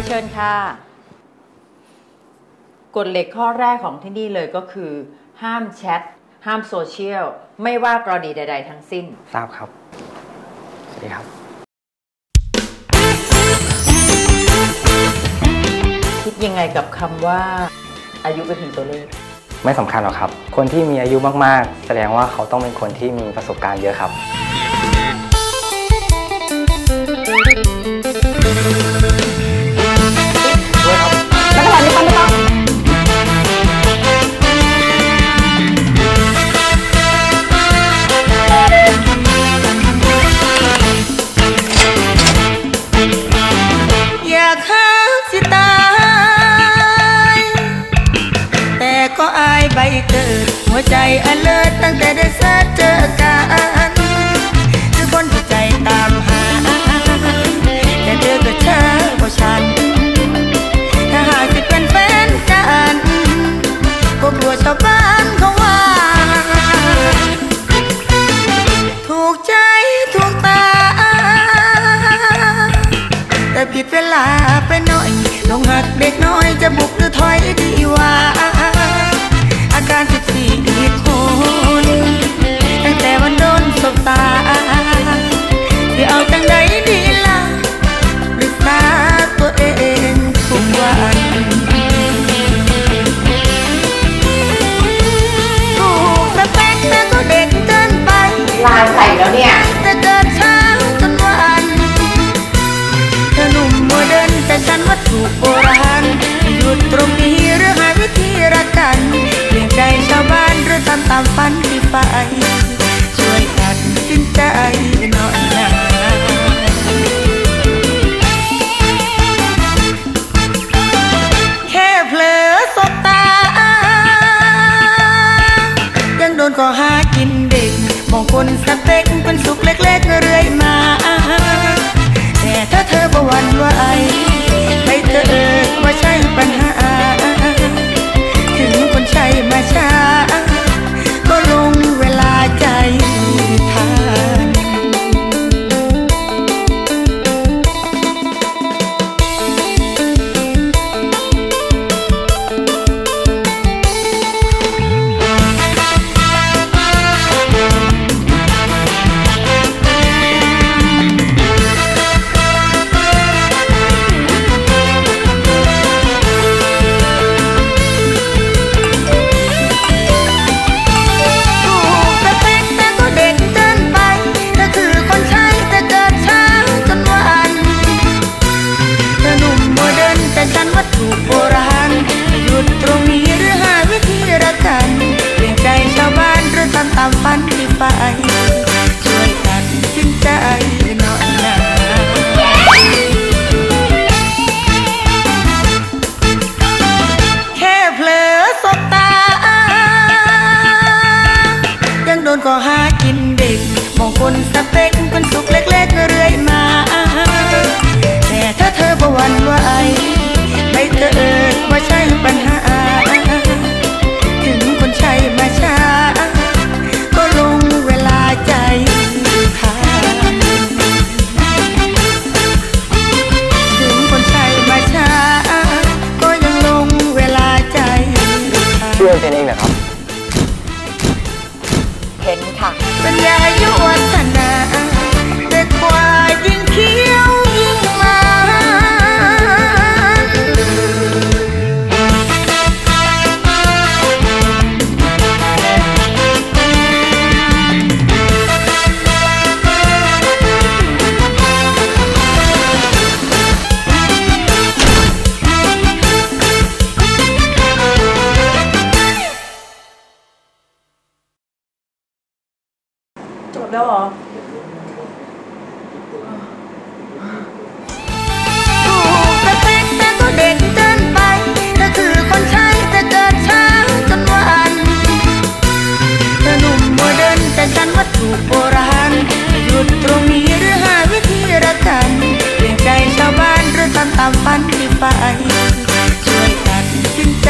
ต่อไปเชิญค่ะกฎเหล็กข้อแรกของที่นี่เลยก็คือ ห้ามแชท ห้ามโซเชียล ไม่ว่ากรณีใด ๆ ทั้งสิ้น ทราบครับ สวัสดีครับ คิดยังไงกับคำว่าอายุเป็นเพียงตัวเลข ไม่สำคัญหรอกครับ คนที่มีอายุมากๆ แสดงว่าเขาต้องเป็นคนที่มีประสบการณ์เยอะครับ วใจอเลิศตั้งแต่ได้สัเจอกันคือคนที่ใจตามหา แต่เธอก็ช้ากว่าฉัน ถ้าหากจะเป็นแฟนกันก็กลัวชาวบ้านเขาว่า ถูกใจถูกตา แต่ผิดเวลาไปหน่อยลงหักเด็กน้อยจะบุกามฝันที่ไปช่วยตัดสินใจหน่อยนะแค่เผลอสบตา ยังโดนขอหากินเด็ก มองคนสเปคเป็นสุขเล็กๆเรื่อยมา แต่ถ้าเธอประวันไหวำตามฝันไป ช่วยตัดสินใจหน่อยนะแค่เผลอสบตา ยังโดนก็หากินเด็ก มองคนสเปคเป็นสุขเล็กๆเรื่อ ทานชื่อเป็นเองเหรอครับานหรอตามฝันที่ไปช่วยตัดสินใจ